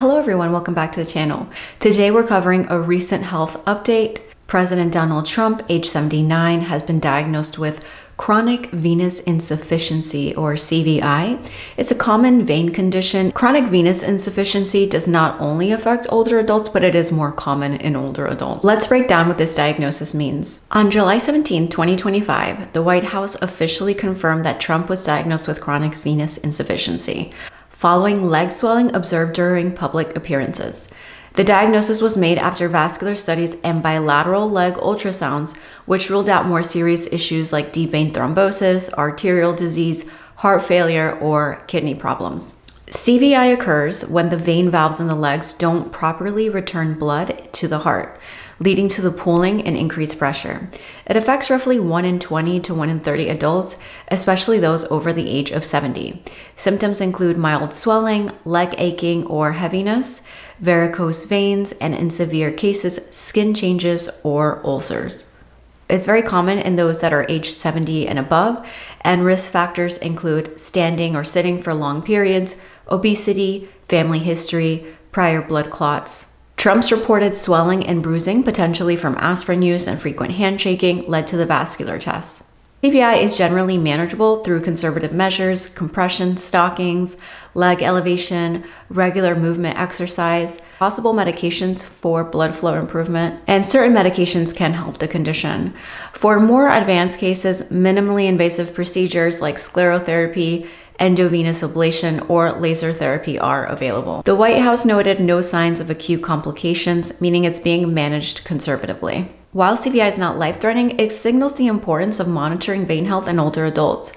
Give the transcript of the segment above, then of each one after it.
Hello everyone, welcome back to the channel. Today we're covering a recent health update. President Donald Trump, age 79, has been diagnosed with chronic venous insufficiency or CVI. It's a common vein condition. Chronic venous insufficiency does not only affect older adults, but it is more common in older adults. Let's break down what this diagnosis means. On July 17, 2025, the White House officially confirmed that Trump was diagnosed with chronic venous insufficiency following leg swelling observed during public appearances. The diagnosis was made after vascular studies and bilateral leg ultrasounds, which ruled out more serious issues like deep vein thrombosis, arterial disease, heart failure, or kidney problems. CVI occurs when the vein valves in the legs don't properly return blood to the heart leading to the pooling and increased pressure. It affects roughly 1 in 20 to 1 in 30 adults, especially those over the age of 70. Symptoms include mild swelling, leg aching or heaviness, varicose veins, and in severe cases, skin changes or ulcers. It's very common in those that are age 70 and above, and risk factors include standing or sitting for long periods, obesity, family history, prior blood clots, Trump's reported swelling and bruising, potentially from aspirin use and frequent handshaking, led to the vascular tests. CVI is generally manageable through conservative measures, compression, stockings, leg elevation, regular movement exercise, possible medications for blood flow improvement, and certain medications can help the condition. For more advanced cases, minimally invasive procedures like sclerotherapy endovenous ablation, or laser therapy are available. The White House noted no signs of acute complications, meaning it's being managed conservatively. While CVI is not life threatening, it signals the importance of monitoring vein health in older adults.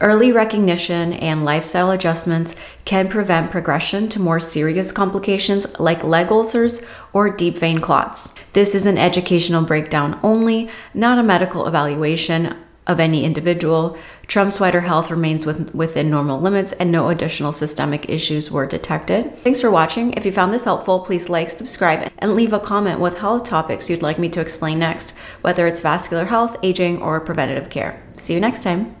Early recognition and lifestyle adjustments can prevent progression to more serious complications like leg ulcers or deep vein clots. This is an educational breakdown only, not a medical evaluation of any individual. Trump's wider health remains with, within normal limits and no additional systemic issues were detected. Thanks for watching. If you found this helpful, please like, subscribe, and leave a comment with health topics you'd like me to explain next, whether it's vascular health, aging, or preventative care. See you next time.